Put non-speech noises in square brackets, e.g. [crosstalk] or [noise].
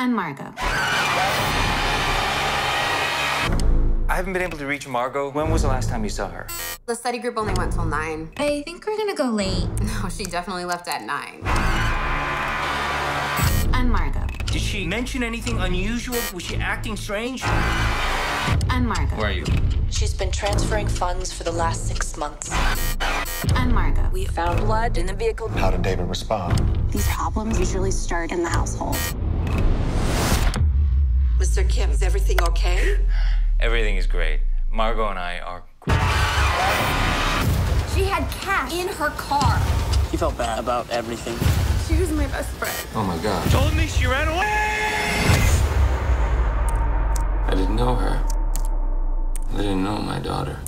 and Margot. I haven't been able to reach Margot. When was the last time you saw her? The study group only went till 9. I think we're gonna go late. [laughs] No, she definitely left at 9. And Margot. Did she mention anything unusual? Was she acting strange? I'm Margot. Where are you? She's been transferring funds for the last six months. I'm Margot. We found blood in the vehicle. How did David respond? These problems usually start in the household. Mr. Kim, is everything okay? Everything is great. Margot and I are great. She had cash in her car. He felt bad about everything. She was my best friend. Oh my God. Told me she ran away! I didn't know her. I didn't know my daughter.